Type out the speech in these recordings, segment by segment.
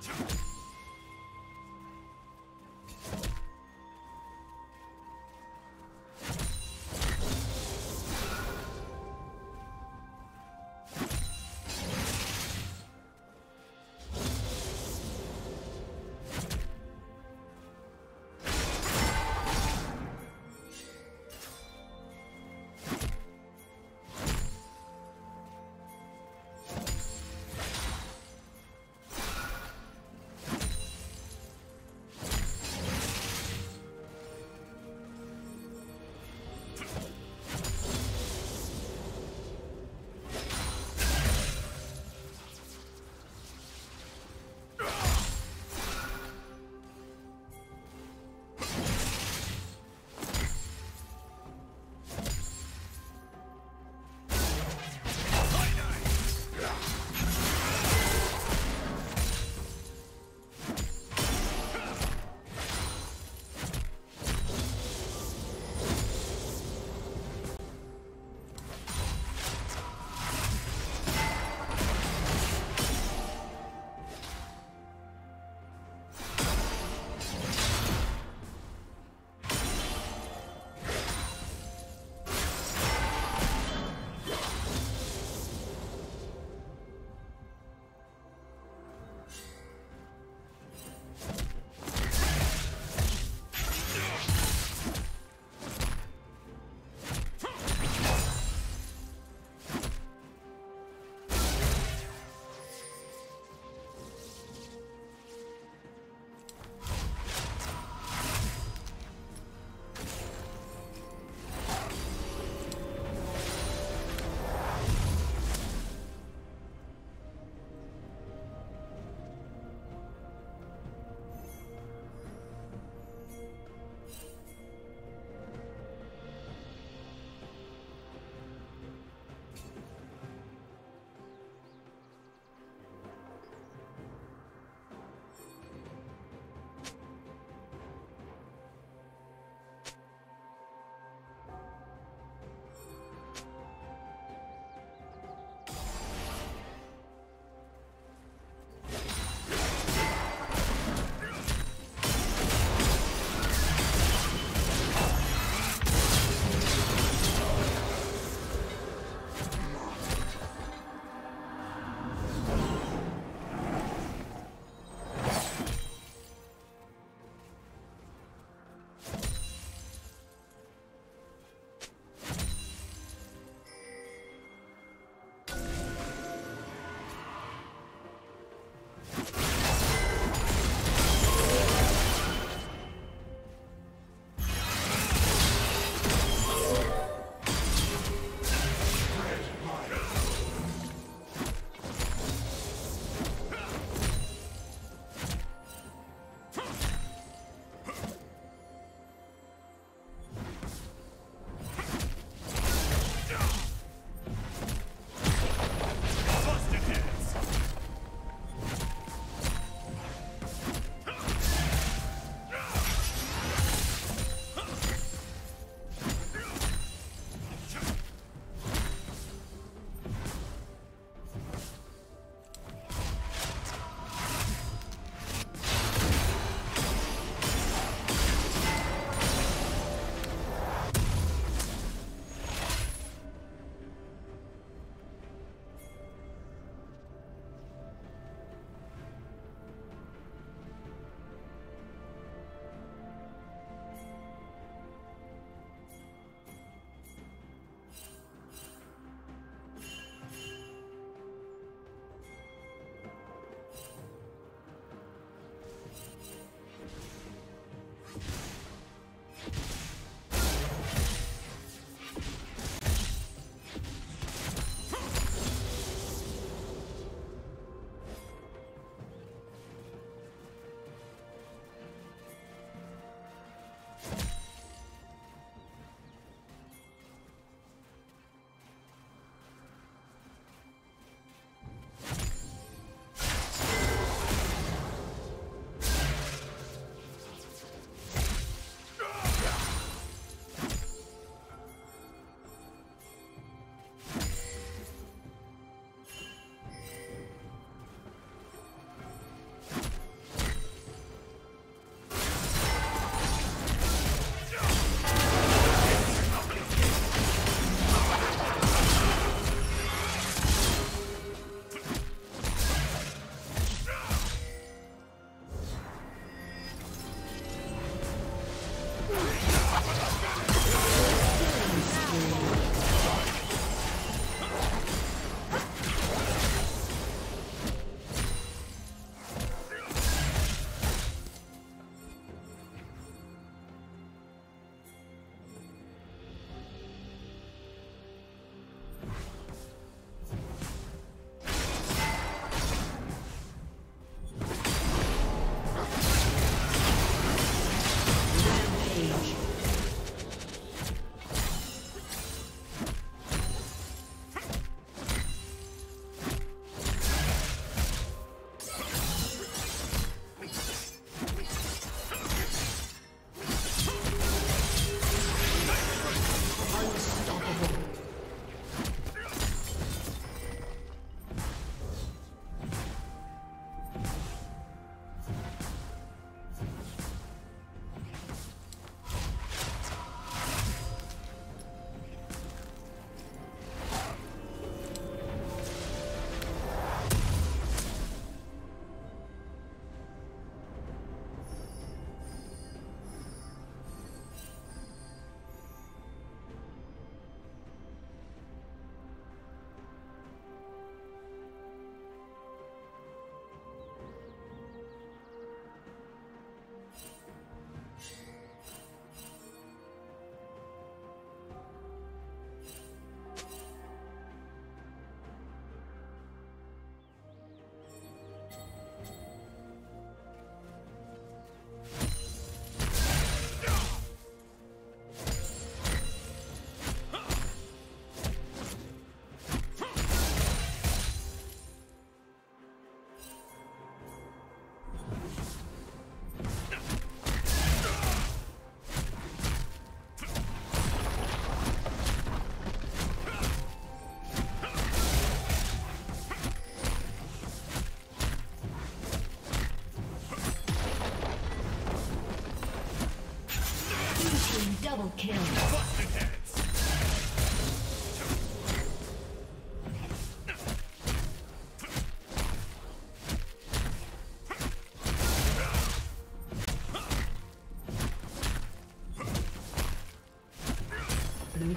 Two.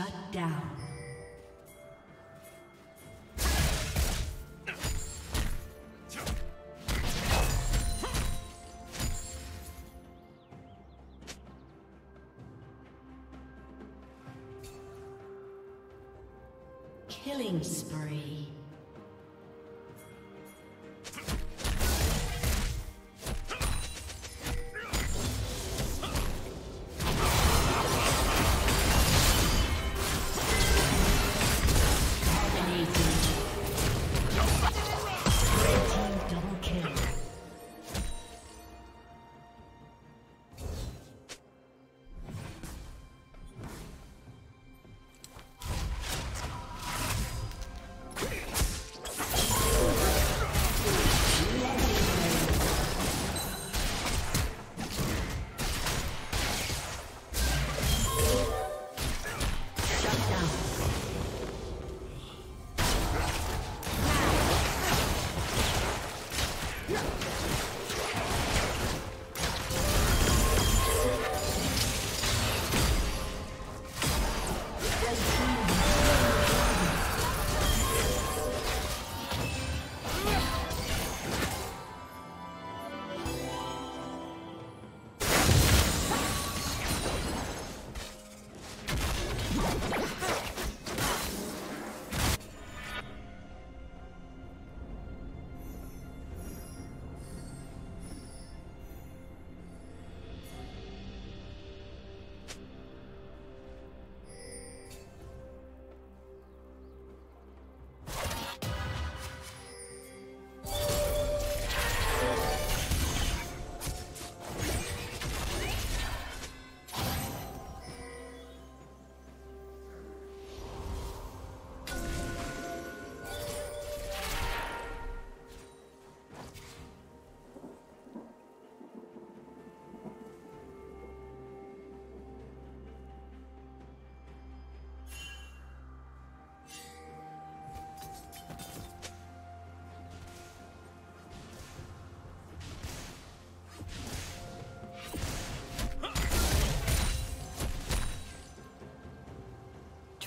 Shut down. Killing Yeah.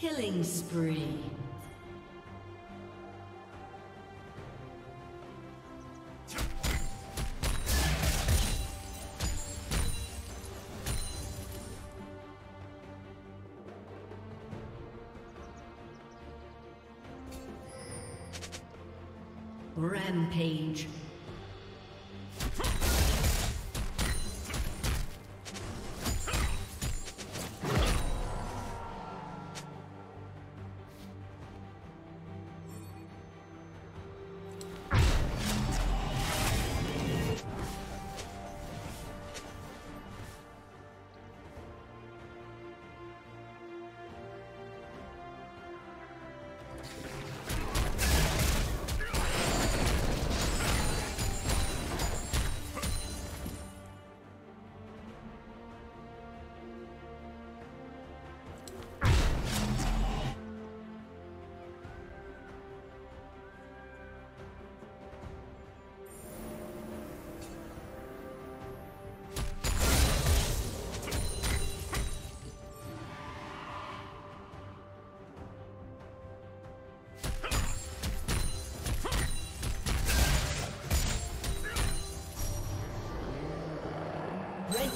Killing spree.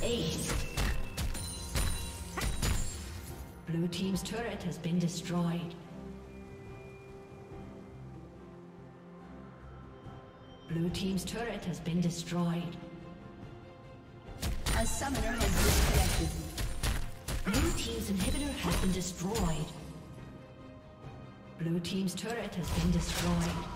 Ace. Blue Team's turret has been destroyed. Blue Team's turret has been destroyed. A summoner has disconnected. Blue Team's inhibitor has been destroyed. Blue Team's turret has been destroyed.